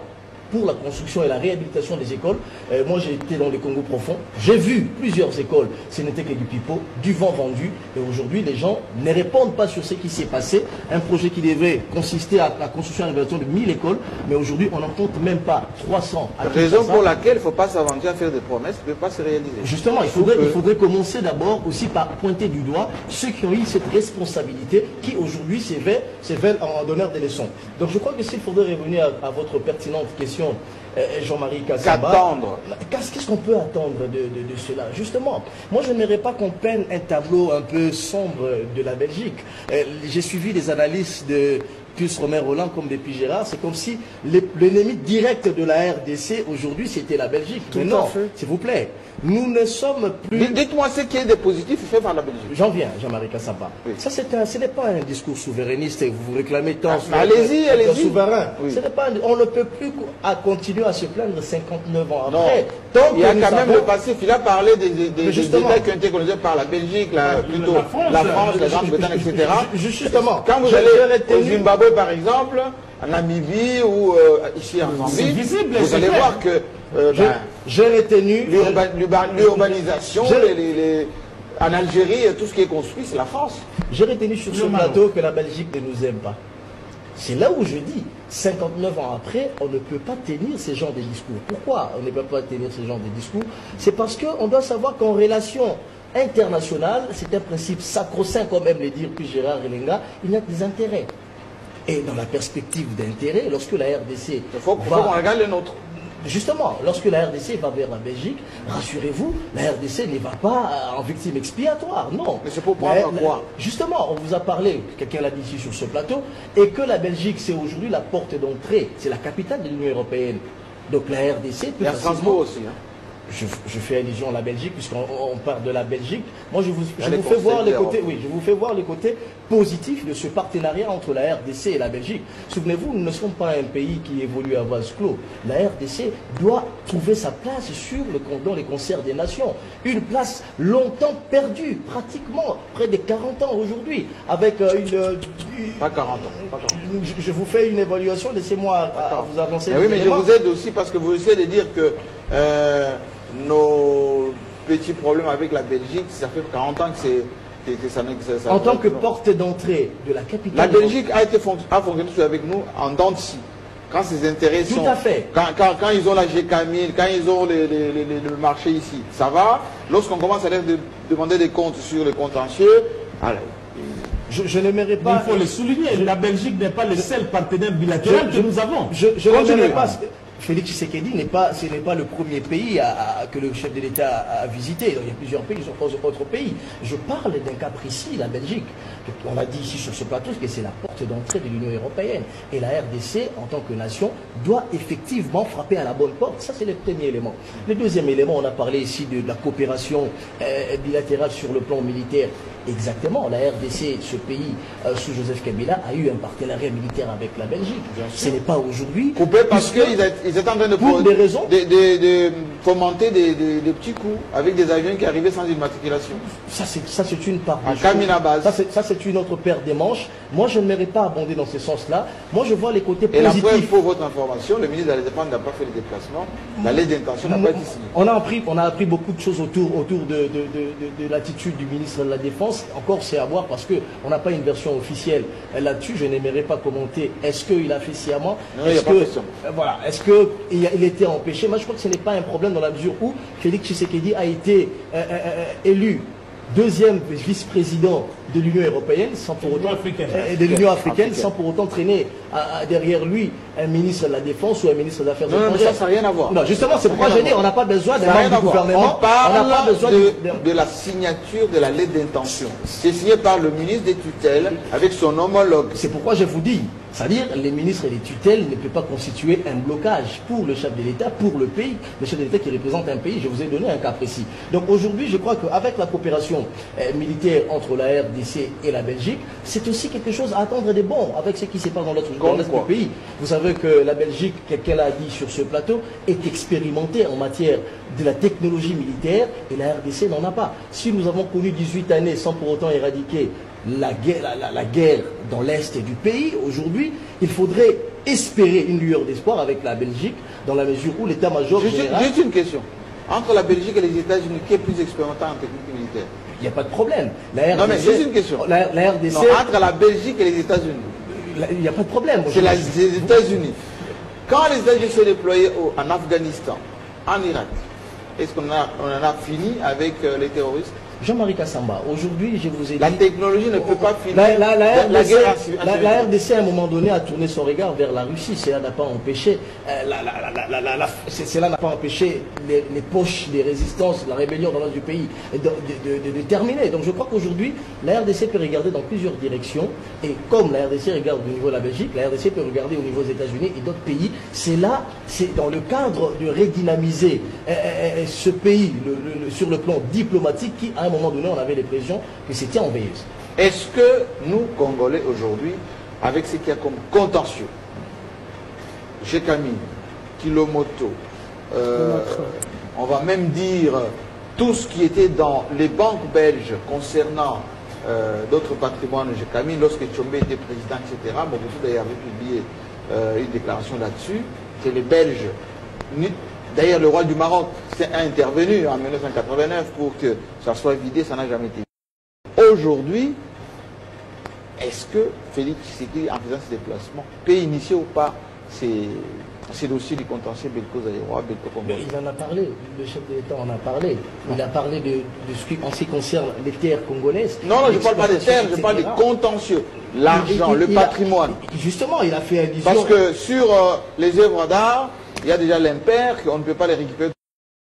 Speaker 5: pour la construction et la réhabilitation des écoles. Euh, moi, j'ai été dans le Congo profond. J'ai vu plusieurs écoles. Ce n'était que du pipeau, du vent vendu. Et aujourd'hui, les gens ne répondent pas sur ce qui s'est passé. Un projet qui devait consister à la construction et la réhabilitation de 1000 écoles. Mais aujourd'hui, on n'en compte même pas 300. à
Speaker 2: Raison pour laquelle il ne faut pas s'aventurer à faire des promesses qui ne peuvent pas se réaliser.
Speaker 5: Justement, il faudrait,
Speaker 2: que-
Speaker 5: il faudrait commencer d'abord aussi par pointer du doigt ceux qui ont eu cette responsabilité, qui aujourd'hui s'éveillent en donneur des leçons. Donc je crois que s'il faudrait revenir à, à votre pertinente question, euh, Jean-Marie Kassamba,
Speaker 2: Qu'attendre
Speaker 5: Qu'est-ce qu'on peut attendre de, de- de cela? Justement, moi je n'aimerais pas qu'on peigne un tableau un peu sombre de la Belgique. Euh, J'ai suivi les analyses de Pius Romain Roland comme depuis Gérard. C'est comme si l'ennemi direct de la RDC aujourd'hui c'était la Belgique.
Speaker 1: Tout
Speaker 5: Mais non, s'il vous plaît, nous ne sommes plus
Speaker 2: Dites- Dites-moi ce qui est des positifs fait par la Belgique.
Speaker 5: J'en viens, Jean-Marie Kassamba.
Speaker 2: Oui.
Speaker 5: Ça, c'est un, ce n'est pas un discours souverainiste et vous vous réclamez tant.
Speaker 2: Ah, allez-y, allez-y.
Speaker 5: souverain.
Speaker 2: Oui.
Speaker 5: Ce n'est pas, on ne peut plus à continuer à se plaindre 59 ans
Speaker 2: Non.
Speaker 5: après. Tant
Speaker 2: Il y a quand même le passif. Il a parlé des, des-. États qui ont été colonisés par la Belgique, la, plutôt
Speaker 4: la France,
Speaker 2: la Grande-Bretagne, etc.
Speaker 5: justement,
Speaker 2: Quand vous allez au Zimbabwe, par exemple, en Namibie ou euh, ici en Zambie,
Speaker 4: visible,
Speaker 2: vous allez
Speaker 4: clair.
Speaker 2: voir que euh, ben,
Speaker 5: J'ai retenu.
Speaker 2: l'urba- l'urba- l'urbanisation,
Speaker 5: Je-
Speaker 2: les- les- les- en Algérie, tout ce qui est construit, c'est la France.
Speaker 5: J'ai retenu sur ce plateau que la Belgique ne nous aime pas. C'est là où je dis, 59 ans après, on ne peut pas tenir ce genre de discours. Pourquoi on ne peut pas tenir ce genre de discours? C'est parce qu'on doit savoir qu'en relation internationale, c'est un principe sacro-saint, comme aime le dire puis Gérard Relenga, il y a des intérêts. Et dans la perspective d'intérêt, lorsque la RDC
Speaker 2: Il faut,
Speaker 5: va-
Speaker 2: qu'on regarde les nôtres.
Speaker 5: Justement, lorsque la RDC va vers la Belgique, rassurez-vous, la RDC ne va pas euh, en victime expiatoire, non.
Speaker 2: Mais c'est pour prendre à quoi
Speaker 5: Justement, on vous a parlé, quelqu'un l'a dit ici sur ce plateau, et que la Belgique, c'est aujourd'hui la porte d'entrée, c'est la capitale de l'Union Européenne. Donc la RDC peut facilement-
Speaker 2: Strasbourg aussi. hein.
Speaker 5: Je, je fais allusion à la Belgique, puisqu'on on parle de la Belgique. Moi, je vous, je fais voir les côtés, oui, je vous fais voir les côtés positifs de ce partenariat entre la RDC et la Belgique. Souvenez-vous, nous ne sommes pas un pays qui évolue à vase clos. La RDC doit trouver sa place sur le, dans les concerts des nations. Une place longtemps perdue, pratiquement près de 40 ans aujourd'hui, avec euh, une, euh,
Speaker 2: Pas 40 ans. pas 40 ans.
Speaker 5: je, je vous fais une évaluation, laissez-moi à vous avancer.
Speaker 2: Oui, mais je vous aide aussi parce que vous essayez de dire que euh, nos petits problèmes avec la Belgique, ça fait 40 ans que c'est. que- que ça, que ça- ça-
Speaker 5: En tant que porte d'entrée de la capitale.
Speaker 2: La Belgique a été fonc- a fonctionné avec nous en dents de scie. Quand ses intérêts
Speaker 5: Tout
Speaker 2: sont.
Speaker 5: à fait.
Speaker 2: Quand, quand- quand ils ont la G1000, quand ils ont les- les- les- les- le marché ici, ça va. Lorsqu'on commence à leur de- demander des comptes sur les contentieux, alors,
Speaker 5: Je, je n'aimerais
Speaker 4: Mais
Speaker 5: pas.
Speaker 4: il faut le souligner, la Belgique n'est pas le seul partenaire bilatéral
Speaker 5: Je-
Speaker 4: que nous avons.
Speaker 5: Je, je n'aimerais pas. Félix Tshisekedi n'est pas, ce n'est pas le premier pays que le chef de l'État a, visité. Il y a plusieurs pays, pense autres pays. Je parle d'un cas précis, la Belgique. On a dit ici sur ce plateau que c'est la d'entrée de l'Union européenne. Et la RDC, en tant que nation, doit effectivement frapper à la bonne porte. Ça, c'est le premier élément. Le deuxième élément, on a parlé ici de, de la coopération euh, bilatérale sur le plan militaire. Exactement, la RDC, ce pays euh, sous Joseph Kabila, a eu un partenariat militaire avec la Belgique. Ce n'est pas aujourd'hui.
Speaker 2: coupé parce qu'ils étaient en train de,
Speaker 5: Pour des raisons.
Speaker 2: de, de- de fomenter des, des- des petits coups avec des avions qui arrivaient sans immatriculation.
Speaker 5: Ça, c'est, ça, c'est une part
Speaker 2: Kamina
Speaker 5: choses.
Speaker 2: base.
Speaker 5: Ça, c'est, une autre paire des manches. Moi, je n'aimerais pas abonder dans ce sens-là. Moi, je vois les côtés
Speaker 2: Et la preuve,
Speaker 5: positifs.
Speaker 2: pour votre information, le ministre de la Défense n'a pas fait le déplacement. La lettre d'intention n'a pas été signée.
Speaker 5: On a appris, on a appris beaucoup de choses autour, autour de, de- de- de- de l'attitude du ministre de la Défense. Encore, c'est à voir parce qu'on n'a pas une version officielle là-dessus. Je n'aimerais pas commenter. Est-ce qu'il a fait sciemment?
Speaker 2: A
Speaker 5: Est-ce que, euh, voilà, est-ce qu'il il était empêché? Moi, je crois que ce n'est pas un problème dans la mesure où Félix Tshisekedi a été euh, euh, euh, élu deuxième vice-président de l'Union européenne sans pour
Speaker 4: De
Speaker 5: autant
Speaker 4: l'Union africaine.
Speaker 5: euh, de l'Union africaine
Speaker 2: Africaine.
Speaker 5: sans pour autant traîner à- à- derrière lui un ministre de la Défense ou un ministre des Affaires
Speaker 2: Non, non,
Speaker 5: étrangères.
Speaker 2: ça, ça n'a rien à voir.
Speaker 5: Non, justement, c'est pourquoi dit
Speaker 2: à
Speaker 5: on n'a pas besoin d'un
Speaker 2: Ça n'a rien
Speaker 5: membre
Speaker 2: à
Speaker 5: du
Speaker 2: voir.
Speaker 5: gouvernement.
Speaker 2: On parle
Speaker 5: n'a pas besoin
Speaker 2: de,
Speaker 5: de-
Speaker 2: de la signature de la lettre d'intention. C'est signé par le ministre des tutelles avec son homologue.
Speaker 5: C'est pourquoi je vous dis, C'est-à-dire, les ministres et les tutelles ne peuvent pas constituer un blocage pour le chef de l'État, pour le pays, le chef de l'État qui représente un pays. Je vous ai donné un cas précis. Donc aujourd'hui, je crois qu'avec la coopération euh, militaire entre la RDC et la Belgique, c'est aussi quelque chose à attendre des bons avec ce qui se passe dans l'autre pays. Vous savez que la Belgique, quelqu'un l'a dit sur ce plateau, est expérimentée en matière de la technologie militaire et la RDC n'en a pas. Si nous avons connu 18 années sans pour autant éradiquer la guerre, la, la guerre dans l'est du pays, aujourd'hui, il faudrait espérer une lueur d'espoir avec la Belgique dans la mesure où l'état-major
Speaker 2: Juste,
Speaker 5: général...
Speaker 2: juste une question. Entre la Belgique et les États-Unis, qui est plus expérimenté en technique militaire?
Speaker 5: Il n'y a pas de problème. La RDC,
Speaker 2: Non, mais juste une question.
Speaker 5: La, la RDC,
Speaker 2: Non, entre la Belgique et les États-Unis.
Speaker 5: il n'y a pas de problème.
Speaker 2: C'est les États-Unis. Quand les États-Unis sont déployés au- en Afghanistan, en Irak, est-ce qu'on en a fini avec euh, les terroristes?
Speaker 5: Jean-Marie Kassamba, aujourd'hui, je vous ai
Speaker 2: La
Speaker 5: dit...
Speaker 2: technologie ne peut pas finir
Speaker 5: La, la- la
Speaker 2: la
Speaker 5: RDC, la- la à un moment donné, a tourné son regard vers la Russie. Cela n'a pas empêché, la- la- la- la- la- la- c'est- cela n'a pas empêché les, les poches des résistances, la rébellion dans l'est du pays de, de- de- de- de terminer. Donc je crois qu'aujourd'hui, la RDC peut regarder dans plusieurs directions. Et comme la RDC regarde au niveau de la Belgique, la RDC peut regarder au niveau des États-Unis et d'autres pays. C'est là, c'est dans le cadre de redynamiser euh, euh, euh, ce pays le- le- le- sur le plan diplomatique qui, un moment donné, on avait l'impression que c'était en veilleuse.
Speaker 2: Est-ce que nous, Congolais, aujourd'hui, avec ce qu'il y a comme contentieux, Gécamine, Kilomoto, euh, on va même dire tout ce qui était dans les banques belges concernant euh, d'autres patrimoines Gécamine, lorsque Tchombe était président, etc., Mobutu d'ailleurs avait publié euh, une déclaration là-dessus, que les Belges, d'ailleurs le roi du Maroc s'est intervenu en 1989 pour que ça soit vidé, ça n'a jamais été Aujourd'hui, est-ce que Félix Tshisekedi, en faisant ce déplacement, peut initier ou pas ces, ces dossiers du contentieux belco-zaïrois,
Speaker 5: Mais
Speaker 2: belco-congolais
Speaker 5: il en a parlé, le chef de l'État en a parlé. Il a parlé de, de ce qui, en ce qui concerne les terres congolaises.
Speaker 2: Non, non, je ne parle pas des terres, je parle des contentieux, l'argent, le
Speaker 5: il a-
Speaker 2: patrimoine.
Speaker 5: Justement, il a fait allusion.
Speaker 2: Parce que sur euh, les œuvres d'art, il y a déjà l'impair, qu'on ne peut pas les récupérer,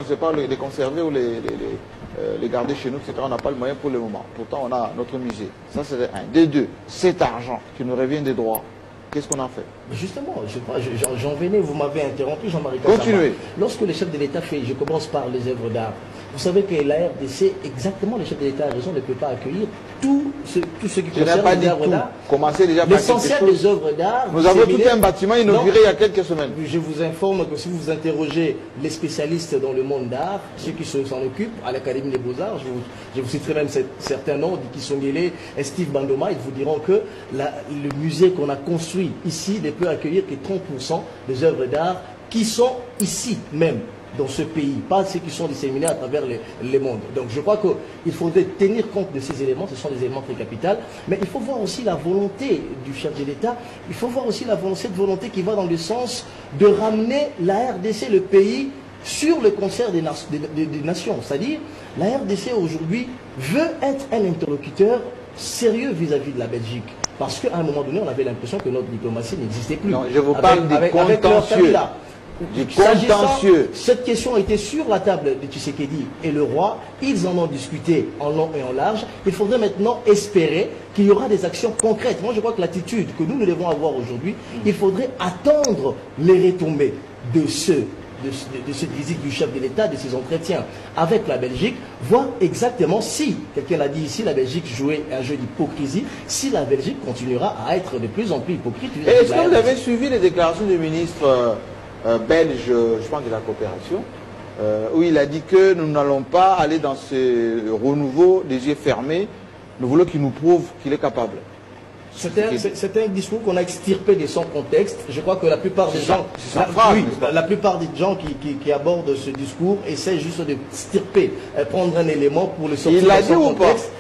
Speaker 2: on ne sait pas les, conserver ou les, les- les, euh, les garder chez nous, etc. On n'a pas le moyen pour le moment. Pourtant, on a notre musée. Ça, c'est un. Des deux, cet argent qui nous revient des droits, qu'est-ce qu'on en fait?
Speaker 5: Mais Justement, je crois, je- j'en venais, vous m'avez interrompu, Jean-Marie.
Speaker 2: Continuez.
Speaker 5: Lorsque le chef de l'État fait, je commence par les œuvres d'art, vous savez que la RDC, exactement, le chef de l'État a raison, ne peut pas accueillir tout ce, tout ce qui
Speaker 2: Je
Speaker 5: concerne
Speaker 2: pas
Speaker 5: les œuvres d'art.
Speaker 2: Commencez déjà par quelque
Speaker 5: L'essentiel des œuvres d'art.
Speaker 2: Nous avons tout un bâtiment inauguré
Speaker 5: Non.
Speaker 2: il y a quelques semaines.
Speaker 5: Je vous informe que si vous interrogez les spécialistes dans le monde d'art, ceux qui se- s'en occupent à l'Académie des Beaux-Arts, je vous, je vous citerai même certains noms, Diki Songele et Steve Bandoma, ils vous diront que la- le musée qu'on a construit ici ne peut accueillir que 30% des œuvres d'art qui sont ici même dans ce pays, pas ceux qui sont disséminés à travers le, le monde. Donc je crois qu'il faudrait tenir compte de ces éléments, ce sont des éléments très capitaux, mais il faut voir aussi la volonté du chef de l'État, il faut voir aussi la volonté, cette volonté qui va dans le sens de ramener la RDC, le pays, sur le concert des, nations. C'est-à-dire, la RDC aujourd'hui veut être un interlocuteur sérieux vis-à-vis de la Belgique. Parce qu'à un moment donné, on avait l'impression que notre diplomatie n'existait plus.
Speaker 2: Non, je vous
Speaker 5: Avec-
Speaker 2: parle des
Speaker 5: avec- avec
Speaker 2: contentieux.
Speaker 5: Kabila.
Speaker 2: Du contentieux.
Speaker 5: Cette question était sur la table de Tshisekedi et le roi. Ils en ont discuté en long et en large. Il faudrait maintenant espérer qu'il y aura des actions concrètes. Moi, je crois que l'attitude que nous, nous devons avoir aujourd'hui, il faudrait attendre les retombées de ce de, de cette visite du chef de l'État, de ces entretiens avec la Belgique, voir exactement si, quelqu'un l'a dit ici, la Belgique jouait un jeu d'hypocrisie, si la Belgique continuera à être de plus en plus hypocrite.
Speaker 2: Est-ce que vous avez suivi les déclarations du ministre euh, belge, je pense de la coopération, euh, où il a dit que nous n'allons pas aller dans ce renouveau des yeux fermés, nous voulons qu'il nous prouve qu'il est capable.
Speaker 5: C'est un, discours qu'on a extirpé de son contexte. Je crois que la plupart des gens, la,
Speaker 2: phrase,
Speaker 5: oui,
Speaker 2: n'est-ce pas
Speaker 5: la plupart des gens qui, qui- qui abordent ce discours essaient juste de extirper, euh, prendre un élément pour le sortir
Speaker 2: Il l'a
Speaker 5: de son
Speaker 2: dit ou pas
Speaker 5: contexte.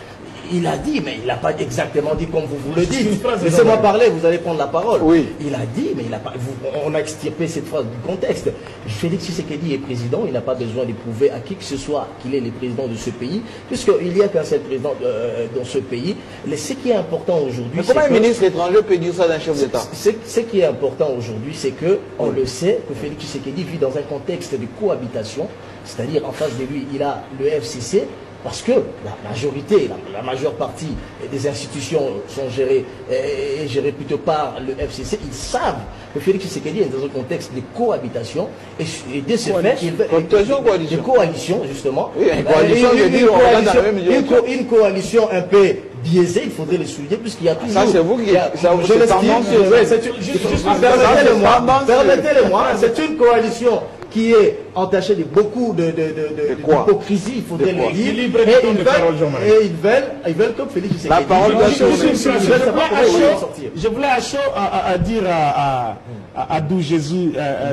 Speaker 5: Il a dit, mais il n'a pas exactement dit comme vous vous le dites. Laissez-moi parler, vous allez prendre la parole.
Speaker 2: Oui.
Speaker 5: Il a dit, mais il a pas, vous- on a extirpé cette phrase du contexte. Félix Tshisekedi est président, il n'a pas besoin de prouver à qui que ce soit qu'il est le président de ce pays, puisqu'il n'y a qu'un seul président euh, dans ce pays. Mais ce qui est important aujourd'hui,
Speaker 2: comment un ministre étranger peut dire ça d'un chef d'État
Speaker 5: ce, ce qui est important aujourd'hui, c'est que on le sait que Félix Tshisekedi vit dans un contexte de cohabitation, c'est-à-dire en face de lui, il a le FCC, Parce que la majorité, la, majeure partie des institutions sont gérées, et, gérées plutôt par le FCC. Ils savent que Félix Tshisekedi est dans un contexte de cohabitation et, et de ce fait, il
Speaker 2: cohabitation,
Speaker 5: de coalition justement.
Speaker 2: Oui, une coalition,
Speaker 5: une, coalition un peu biaisé, il faudrait le souligner, puisqu'il y a toujours...
Speaker 2: Ça, c'est vous qui...
Speaker 5: Permettez-le-moi, c'est une coalition qui est entaché de beaucoup de, d'hypocrisie, il faudrait le dire. Et, ils veulent, et ils veulent, ils veulent comme Félix
Speaker 2: La parole de
Speaker 4: Je voulais à chaud à, dire à, à, à Dou Jésus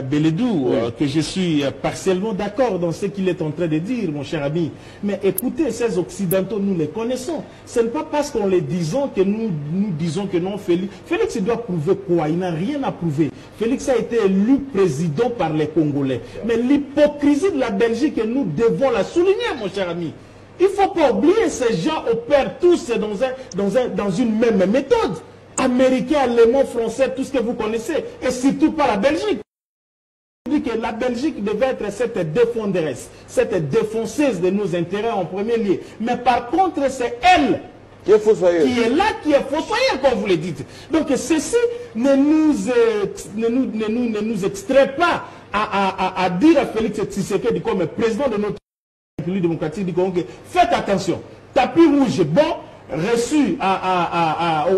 Speaker 4: Beledou euh, que je suis partiellement d'accord dans ce qu'il est en train de dire, mon cher ami. Mais écoutez, ces Occidentaux, nous les connaissons. Ce n'est pas parce qu'on les disons que nous, nous disons que non, Félix. Félix doit prouver quoi? Il n'a rien à prouver. Félix a été élu président par les Congolais. Mais l'hypocrisie de la Belgique, nous devons la souligner, mon cher ami. Il ne faut pas oublier, ces gens opèrent tous dans, un, dans, un, dans une même méthode. Américains, Allemands, Français, tout ce que vous connaissez. Et surtout pas la Belgique. que la Belgique devait être cette défenderesse, cette défonceuse de nos intérêts en premier lieu. Mais par contre, c'est elle
Speaker 2: qui est, qui
Speaker 4: est là, qui est fossoyeur, comme vous le dites. Donc ceci ne nous, euh, ne nous, ne nous, ne nous extrait pas à, dire à Félix Tshisekedi comme président de notre République démocratique du Congo, faites attention. Tapis rouge, bon, reçu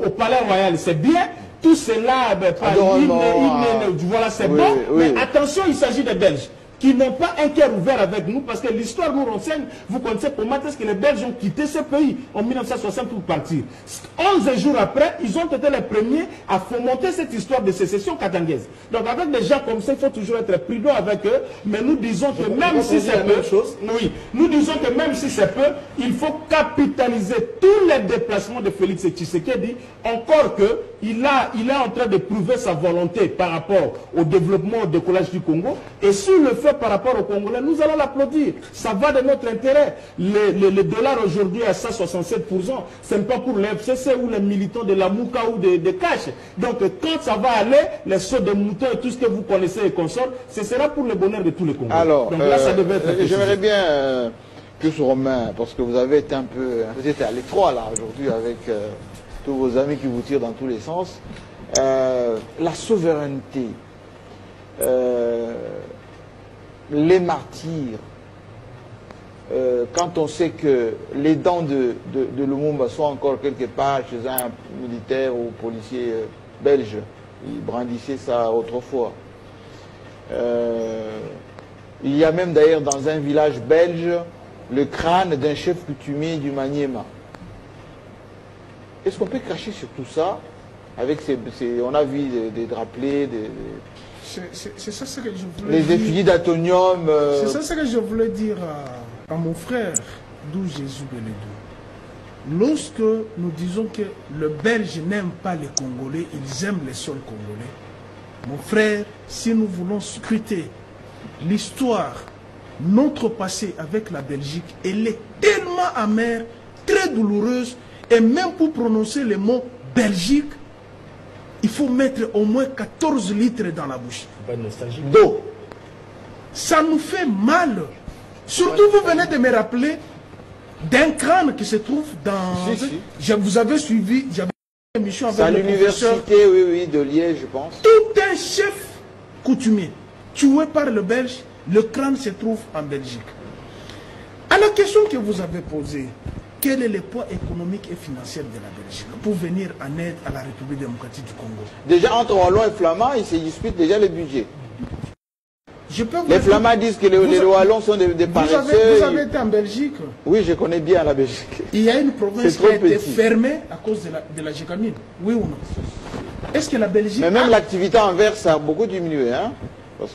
Speaker 4: au Palais Royal, c'est bien. Tout cela, ben, pas, voilà, c'est bon. Mais attention, il s'agit des Belges qui n'ont pas un cœur ouvert avec nous, parce que l'histoire nous renseigne, vous connaissez comment est-ce que les Belges ont quitté ce pays en 1960 pour partir. 11 jours après, ils ont été les premiers à fomenter cette histoire de sécession katangaise. Donc avec des gens comme ça, il faut toujours être prudent avec eux, mais nous disons que même si c'est peu, oui, nous disons que même si c'est peu, il faut capitaliser tous les déplacements de Félix Tshisekedi, encore que il, a, il est en train de prouver sa volonté par rapport au développement au décollage du Congo, et sur le fait par rapport aux Congolais, nous allons l'applaudir. Ça va de notre intérêt. Le, dollar aujourd'hui à 167%, ce n'est pas pour les FCC ou les militants de la Mouka ou de, de Cash. Donc quand ça va aller, les sauts de moutons et tout ce que vous connaissez et consorts, ce sera pour le bonheur de tous les Congolais.
Speaker 2: Alors, Donc là, ça devait être euh, j'aimerais bien... Euh, plus Romain, parce que vous avez été un peu, vous étiez à l'étroit là aujourd'hui avec euh, tous vos amis qui vous tirent dans tous les sens. la souveraineté, les martyrs, euh, quand on sait que les dents de, de, Lumumba sont encore quelque part chez un militaire ou policier euh, belge, il brandissait ça autrefois. Euh, il y a même d'ailleurs dans un village belge le crâne d'un chef coutumier du Maniema. Est-ce qu'on peut cracher sur tout ça avec ces, on a vu des, drapelés, des
Speaker 1: c'est ça ce que je voulais
Speaker 2: Les d'atonium.
Speaker 1: Euh, c'est ça ce que je voulais dire à, mon frère, d'où Jésus Belédou. Lorsque nous disons que le Belge n'aime pas les Congolais, ils aiment les sols congolais. Mon frère, si nous voulons scruter l'histoire, notre passé avec la Belgique, elle est tellement amère, très douloureuse, et même pour prononcer le mot Belgique, il faut mettre au moins 14 litres dans la bouche d'eau. Ça nous fait mal. Surtout, vous venez de me rappeler d'un crâne qui se trouve dans... Je, vous avez suivi, j'avais une émission avec
Speaker 2: à l'université, oui, oui, de Liège, je pense.
Speaker 1: Tout un chef coutumier, tué par le Belge, le crâne se trouve en Belgique. À la question que vous avez posée, quel est le poids économique et financier de la Belgique pour venir en aide à la République démocratique du Congo?
Speaker 2: Déjà, entre Wallons et Flamands, ils se disputent déjà le budget.
Speaker 1: Je peux
Speaker 2: les Flamands disent que les, les Wallons sont des, des
Speaker 1: vous avez, vous avez, été en Belgique
Speaker 2: Oui, je connais bien la Belgique.
Speaker 1: Il y a une province qui a été fermée à cause de la, de la Oui ou non? Est-ce que la Belgique...
Speaker 2: Mais même l'activité envers ça a beaucoup diminué. Hein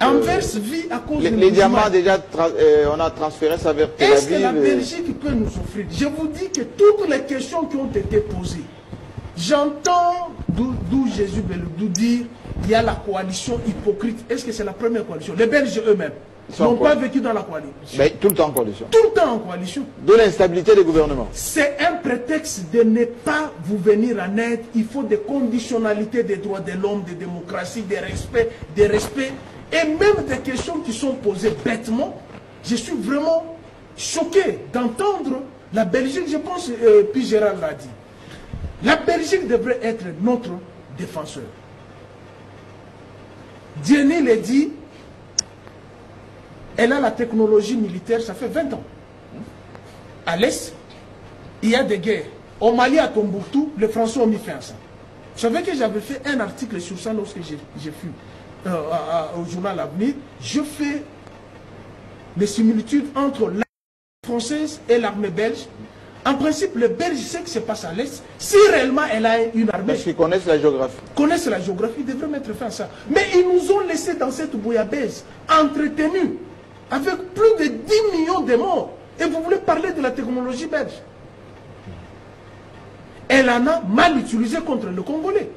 Speaker 1: Anvers vit à cause
Speaker 2: les, les diamants déjà, euh, on a transféré ça vers
Speaker 1: Tel Est-ce que la Belgique peut nous offrir? Je vous dis que toutes les questions qui ont été posées, j'entends d'où Jésus nous dire, il y a la coalition hypocrite. Est-ce que c'est la première coalition? Les Belges eux-mêmes n'ont pas vécu dans la coalition.
Speaker 2: Mais tout le temps en coalition.
Speaker 1: Tout le temps en coalition.
Speaker 2: De l'instabilité des gouvernements.
Speaker 1: C'est un prétexte de ne pas vous venir en aide. Il faut des conditionnalités des droits de l'homme, de démocratie, des respect, des respects et même des questions qui sont posées bêtement, je suis vraiment choqué d'entendre La Belgique, je pense, euh, puis Gérard l'a dit, la Belgique devrait être notre défenseur. Diane l'a dit, elle a la technologie militaire, ça fait 20 ans. À l'Est, il y a des guerres. Au Mali, à Tombouctou, les Français ont mis fin à ça. Vous savez que j'avais fait un article sur ça lorsque j'ai fui au journal Avenir. Je fais les similitudes entre l'armée française et l'armée belge. En principe, le Belge sait qui se passe à l'Est. Si réellement elle a une armée...
Speaker 2: Parce qu'ils connaissent la géographie.
Speaker 1: Connaissent la géographie, ils devraient mettre fin à ça. Mais ils nous ont laissé dans cette bouillabaisse, entretenus, avec plus de 10 millions de morts. Et vous voulez parler de la technologie belge? Elle en a mal utilisé contre le Congolais.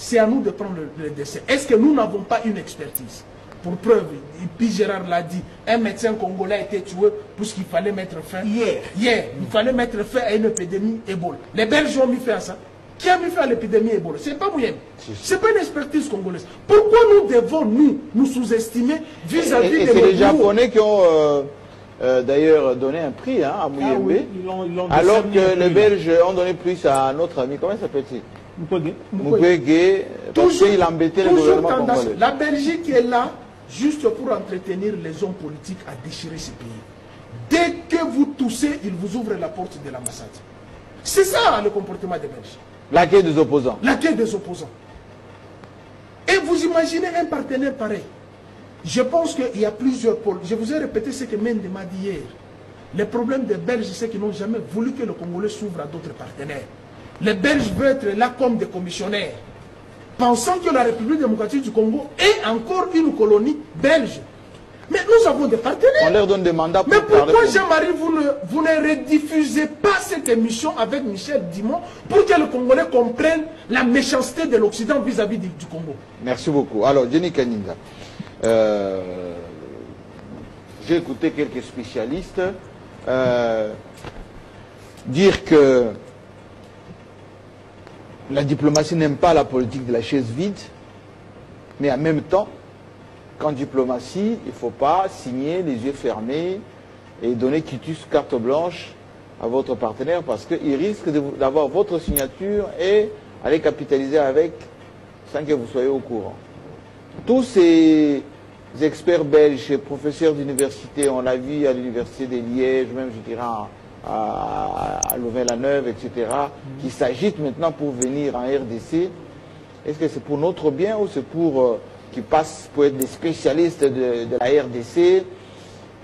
Speaker 1: C'est à nous de prendre le, le décès. Est-ce que nous n'avons pas une expertise? Pour preuve, et puis Gérard l'a dit, un médecin congolais a été tué puisqu'il fallait mettre fin.
Speaker 5: Hier.
Speaker 1: Hier, il fallait mettre fin à une épidémie Ebola. Les Belges ont mis fin à ça. Qui a mis fin à l'épidémie Ebola? C'est pas Mouyem. C'est pas une expertise congolaise. Pourquoi nous devons, nous, nous sous-estimer vis-à-vis
Speaker 2: Et, et
Speaker 1: de
Speaker 2: c'est les Japonais qui ont euh, euh, d'ailleurs donné un prix hein, à Mouyembe.
Speaker 4: Ah oui,
Speaker 2: alors que les. Belges ont donné plus à notre ami, comment il s'appelle-t-il?
Speaker 4: Mukwege.
Speaker 2: Mukwege, parce
Speaker 1: Toujours-
Speaker 2: qu'il embêtait le
Speaker 1: toujours
Speaker 2: gouvernement
Speaker 1: tendance.
Speaker 2: congolais.
Speaker 1: La Belgique est là juste pour entretenir les hommes politiques à déchirer ces pays. Dès que vous toussez, ils vous ouvrent la porte de l'ambassade. C'est ça le comportement des Belges.
Speaker 2: L'accueil des opposants.
Speaker 1: L'accueil des opposants. Et vous imaginez un partenaire pareil. Je pense qu'il y a plusieurs pôles. Je vous ai répété ce que Mende m'a dit hier. Le problème des Belges, c'est qu'ils n'ont jamais voulu que le Congolais s'ouvre à d'autres partenaires. Les Belges veulent être là comme des commissionnaires, pensant que la République démocratique du Congo est encore une colonie belge. Mais nous avons des
Speaker 2: On
Speaker 1: partenaires.
Speaker 2: leur donne des mandats pour
Speaker 1: Mais pourquoi. Jean-Marie, vous ne, vous ne rediffusez pas cette émission avec Michel Dimon pour que le Congolais comprenne la méchanceté de l'Occident vis-à-vis du, du Congo?
Speaker 2: Merci beaucoup. Alors, Jenny Kaninga, euh, j'ai écouté quelques spécialistes euh, dire que la diplomatie n'aime pas la politique de la chaise vide, mais en même temps, qu'en diplomatie, il ne faut pas signer les yeux fermés et donner quitus carte blanche à votre partenaire parce qu'il risque d'avoir votre signature et aller capitaliser avec sans que vous soyez au courant. Tous ces experts belges et professeurs d'université, on l'a vu à l'université de Liège, même je dirais à, à, Louvain-la-Neuve, etc., qui s'agitent maintenant pour venir en RDC. Est-ce que c'est pour notre bien ou c'est pour euh, qui passent pour être des spécialistes de, la RDC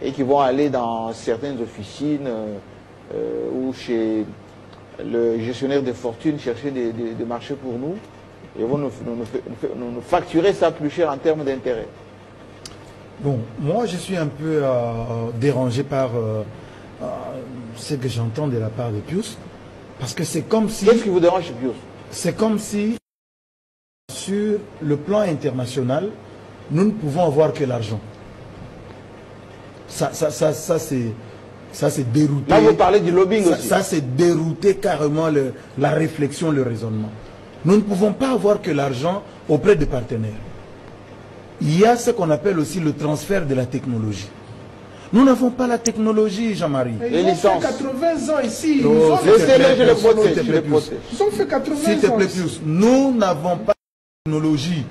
Speaker 2: et qui vont aller dans certaines officines euh, euh, ou chez le gestionnaire de fortune chercher des, marchés pour nous? Et vont nous, nous- nous fa- nous fa- nous- nous facturer ça plus cher en termes d'intérêt.
Speaker 3: Bon, moi je suis un peu dérangé par euh, ce que j'entends de la part de Pius, parce que c'est comme si,
Speaker 2: Qu'est-ce qui vous dérange, Pius
Speaker 3: c'est comme si sur le plan international, nous ne pouvons avoir que l'argent. Ça, ça, ça, ça c'est, ça c'est dérouté.
Speaker 2: Là, vous parlez du lobbying
Speaker 3: Ça,
Speaker 2: aussi.
Speaker 3: ça, c'est dérouter carrément le- la réflexion, le raisonnement. Nous ne pouvons pas avoir que l'argent auprès des partenaires. Il y a ce qu'on appelle aussi le transfert de la technologie. Nous n'avons pas la technologie, Jean-Marie.
Speaker 1: Ils ont fait
Speaker 2: licences.
Speaker 1: 80 ans ici. Ils ont fait-
Speaker 2: Laissez-les, je les
Speaker 3: S'il te
Speaker 2: protège, je
Speaker 3: plaît,
Speaker 2: les
Speaker 3: Pius.
Speaker 2: protège.
Speaker 1: ils ont fait 80
Speaker 3: S'il te
Speaker 1: ans
Speaker 3: plaît,
Speaker 1: ici.
Speaker 3: Pius, nous n'avons pas de technologie,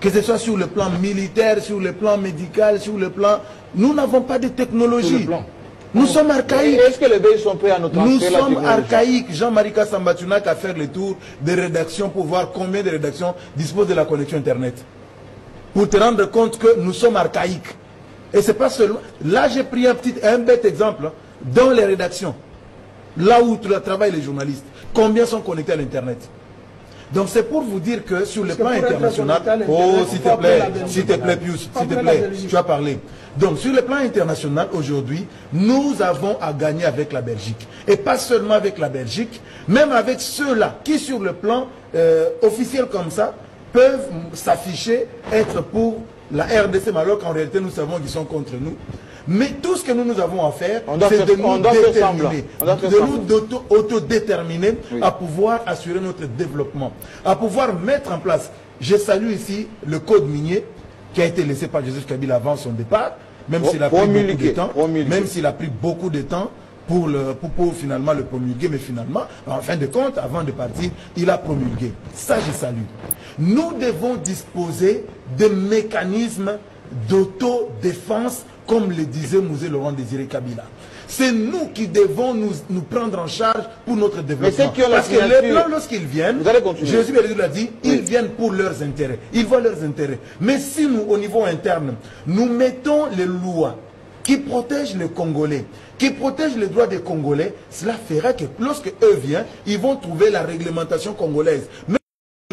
Speaker 3: que ce soit sur le plan militaire, sur le plan médical, sur le plan... Nous n'avons pas de technologie. Nous sommes archaïques.
Speaker 2: Est-ce que les Belges sont prêts à nous
Speaker 3: Nous
Speaker 2: la
Speaker 3: sommes archaïques. Jean-Marie Kassambatuna qui a fait le tour des rédactions pour voir combien de rédactions disposent de la connexion Internet. Pour te rendre compte que nous sommes archaïques. Et c'est pas seulement... Là, j'ai pris un petit, un bête exemple. hein, Dans les rédactions, là où tra- travaillent les journalistes, combien sont connectés à l'Internet? Donc c'est pour vous dire que sur le plan international, oh s'il te plaît, s'il te plaît Pius, s'il te plaît, tu as parlé. Donc sur le plan international aujourd'hui, nous avons à gagner avec la Belgique. Et pas seulement avec la Belgique, même avec ceux-là qui sur le plan euh, officiel comme ça peuvent s'afficher être pour la RDC, alors qu'en réalité nous savons qu'ils sont contre nous. Mais tout ce que nous, nous avons à faire, c'est de nous déterminer, de nous autodéterminer
Speaker 2: Oui.
Speaker 3: à pouvoir assurer notre développement, à pouvoir mettre en place. Je salue ici le code minier qui a été laissé par Joseph Kabila avant son départ, même s'il a pris beaucoup de
Speaker 2: promulgué,
Speaker 3: temps,
Speaker 2: promulgué.
Speaker 3: même s'il a pris beaucoup de temps pour, le, pour, pour finalement le promulguer, mais finalement, en fin de compte, avant de partir, il a promulgué. Ça, je salue. Nous devons disposer de mécanismes d'autodéfense, comme le disait Mouzé Laurent Désiré Kabila. C'est nous qui devons nous, nous prendre en charge pour notre développement.
Speaker 2: qui
Speaker 3: Parce que les blancs, lorsqu'ils viennent. Jésus l'a dit, ils viennent pour leurs intérêts. Ils voient leurs intérêts. Mais si nous, au niveau interne, nous mettons les lois qui protègent les Congolais, qui protègent les droits des Congolais, cela fera que lorsque eux viennent, ils vont trouver la réglementation congolaise. Mais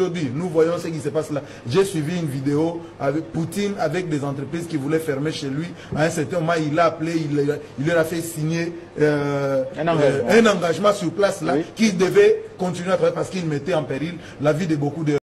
Speaker 3: Aujourd'hui, nous voyons ce qui se passe là. J'ai suivi une vidéo avec Poutine, avec des entreprises qui voulaient fermer chez lui. À un certain moment, il l'a appelé, il, il leur a fait signer euh,
Speaker 2: Un engagement.
Speaker 3: euh, un engagement sur place là,
Speaker 2: Oui.
Speaker 3: qui devait continuer à travailler parce qu'il mettait en péril la vie de beaucoup de,